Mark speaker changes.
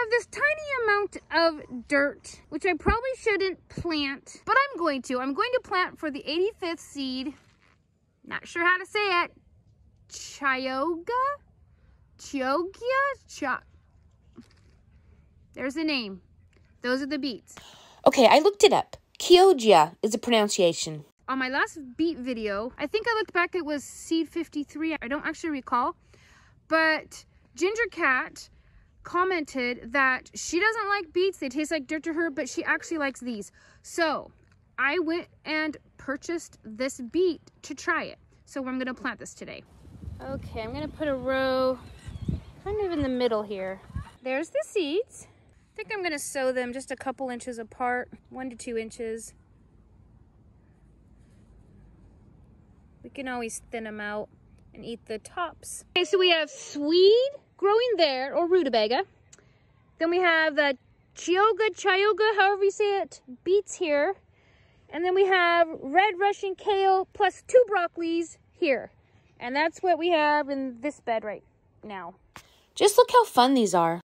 Speaker 1: have this tiny amount of dirt, which I probably shouldn't plant, but I'm going to. I'm going to plant for the 85th seed. Not sure how to say it. Chioga? Chiogia? Cha There's the name. Those are the beets.
Speaker 2: Okay, I looked it up. Chioggia is a pronunciation.
Speaker 1: On my last beet video, I think I looked back, it was seed 53. I don't actually recall. But Ginger Cat commented that she doesn't like beets. They taste like dirt to her, but she actually likes these. So I went and purchased this beet to try it. So I'm gonna plant this today. Okay, I'm gonna put a row kind of in the middle here. There's the seeds. I think I'm gonna sow them just a couple inches apart, one to two inches. We can always thin them out and eat the tops. Okay, so we have Swede growing there, or rutabaga. Then we have the Chioga, Chioga, however you say it, beets here. And then we have red Russian kale plus two broccolis here. And that's what we have in this bed right now.
Speaker 2: Just look how fun these are.